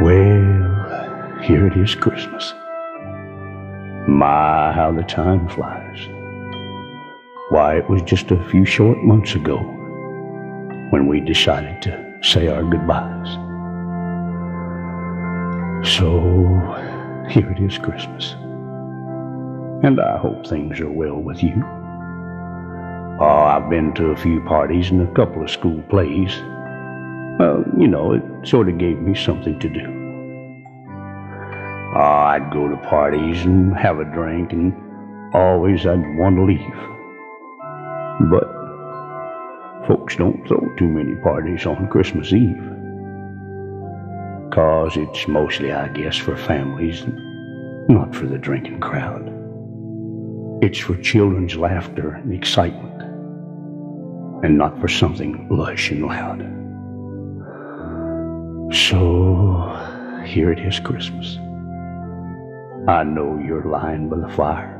Well, here it is Christmas. My, how the time flies. Why, it was just a few short months ago when we decided to say our goodbyes. So, here it is Christmas. And I hope things are well with you. Oh, I've been to a few parties and a couple of school plays. Well, you know, it sort of gave me something to do. Oh, I'd go to parties and have a drink, and always I'd want to leave. But folks don't throw too many parties on Christmas Eve. Cause it's mostly, I guess, for families, not for the drinking crowd. It's for children's laughter and excitement, and not for something lush and loud. So, here it is Christmas. I know you're lying by the fire,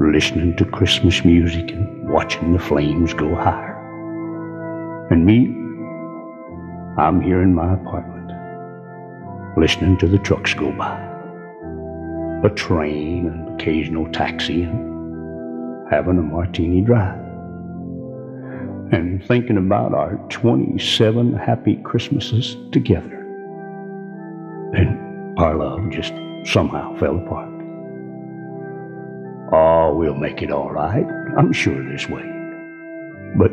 listening to Christmas music and watching the flames go higher. And me, I'm here in my apartment, listening to the trucks go by a train, an occasional taxi, and having a martini drive. And thinking about our 27 happy Christmases together. And our love just somehow fell apart. Oh, we'll make it all right. I'm sure this way. But,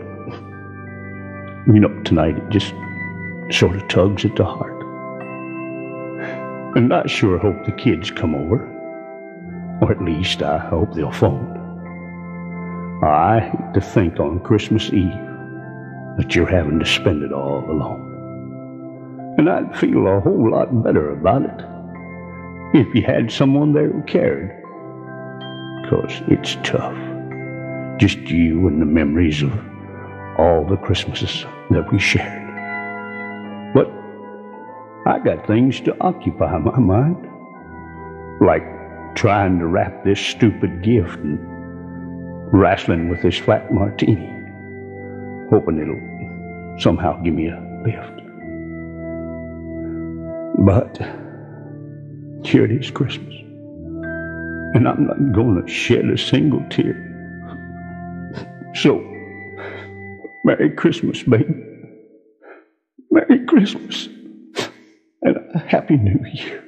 you know, tonight it just sort of tugs at the heart. And I sure hope the kids come over. Or at least I hope they'll phone. I hate to think on Christmas Eve that you're having to spend it all alone. And I'd feel a whole lot better about it if you had someone there who cared. Because it's tough. Just you and the memories of all the Christmases that we shared. But I got things to occupy my mind. Like trying to wrap this stupid gift and wrestling with this flat martini, hoping it'll somehow give me a lift. But here it is Christmas, and I'm not going to shed a single tear. So, Merry Christmas, baby. Merry Christmas, and a Happy New Year.